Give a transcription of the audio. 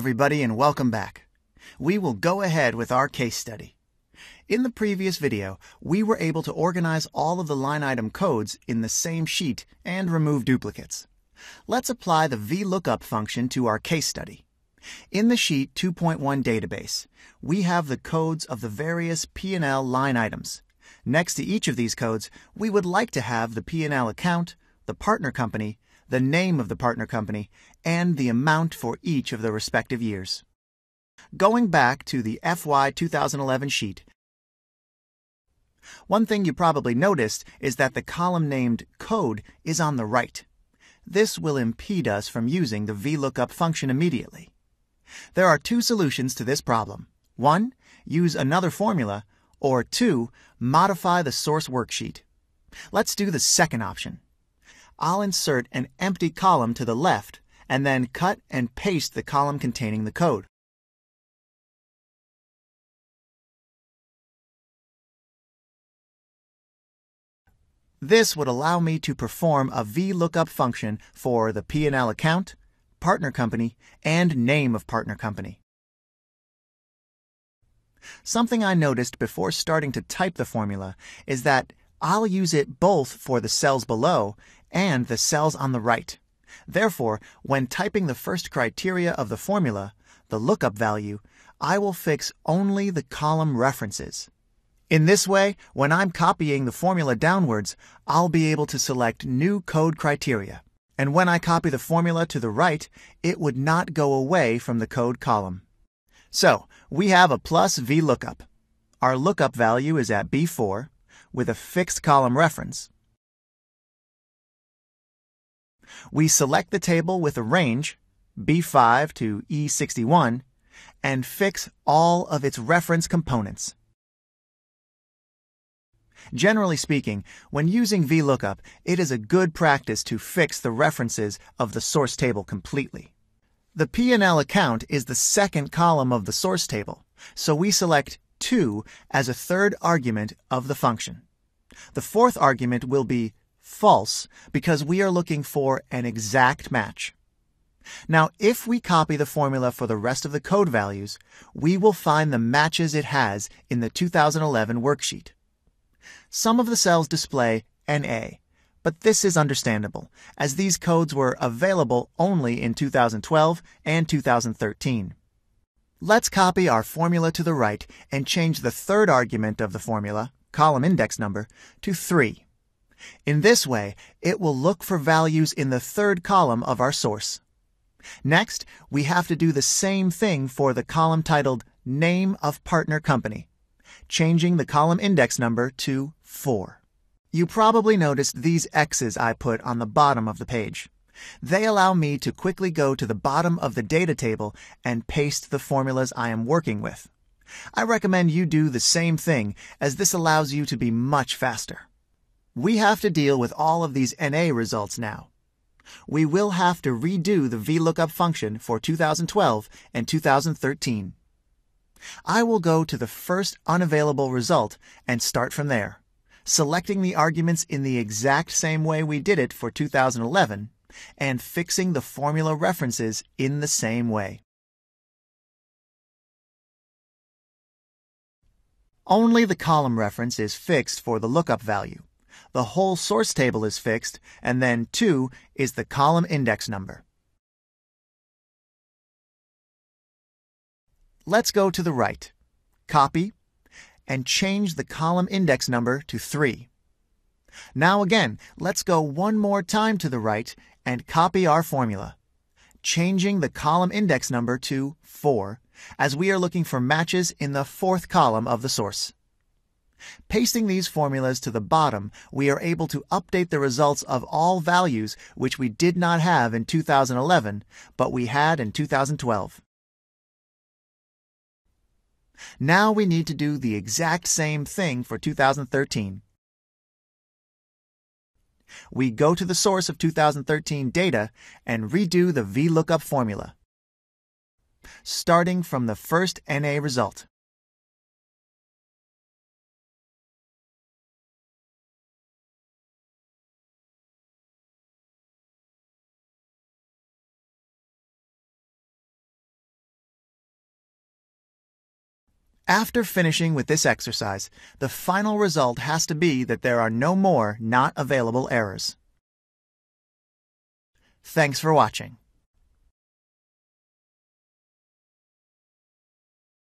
Everybody, and welcome back. We will go ahead with our case study. In the previous video, we were able to organize all of the line item codes in the same sheet and remove duplicates. Let's apply the VLOOKUP function to our case study. In the Sheet 2.1 database, we have the codes of the various P&L line items. Next to each of these codes, we would like to have the P&L account, the partner company, the name of the partner company, and the amount for each of the respective years. Going back to the FY 2011 sheet, one thing you probably noticed is that the column named Code is on the right. This will impede us from using the VLOOKUP function immediately. There are two solutions to this problem. One, use another formula, or two, modify the source worksheet. Let's do the second option. I'll insert an empty column to the left and then cut and paste the column containing the code. This would allow me to perform a VLOOKUP function for the P&L account, partner company, and name of partner company. Something I noticed before starting to type the formula is that I'll use it both for the cells below and the cells on the right. Therefore, when typing the first criteria of the formula, the lookup value, I will fix only the column references. In this way, when I'm copying the formula downwards, I'll be able to select new code criteria. And when I copy the formula to the right, it would not go away from the code column. So, we have a plus VLOOKUP. Our lookup value is at B4 with a fixed column reference. We select the table with a range, B5 to E61, and fix all of its reference components. Generally speaking, when using VLOOKUP, it is a good practice to fix the references of the source table completely. The P&L account is the second column of the source table, so we select 2 as a third argument of the function. The fourth argument will be false because we are looking for an exact match. Now, if we copy the formula for the rest of the code values, we will find the matches it has in the 2011 worksheet. Some of the cells display NA, but this is understandable, as these codes were available only in 2012 and 2013. Let's copy our formula to the right and change the third argument of the formula, column index number, to 3. In this way, it will look for values in the third column of our source. Next, we have to do the same thing for the column titled Name of Partner Company, changing the column index number to 4. You probably noticed these X's I put on the bottom of the page. They allow me to quickly go to the bottom of the data table and paste the formulas I am working with. I recommend you do the same thing as this allows you to be much faster. We have to deal with all of these NA results now. We will have to redo the VLOOKUP function for 2012 and 2013. I will go to the first unavailable result and start from there, selecting the arguments in the exact same way we did it for 2011 and fixing the formula references in the same way. Only the column reference is fixed for the lookup value the whole source table is fixed, and then 2 is the column index number. Let's go to the right, copy, and change the column index number to 3. Now again, let's go one more time to the right and copy our formula, changing the column index number to 4, as we are looking for matches in the fourth column of the source. Pasting these formulas to the bottom, we are able to update the results of all values which we did not have in 2011, but we had in 2012. Now we need to do the exact same thing for 2013. We go to the source of 2013 data and redo the VLOOKUP formula, starting from the first NA result. After finishing with this exercise, the final result has to be that there are no more not available errors. Thanks for watching.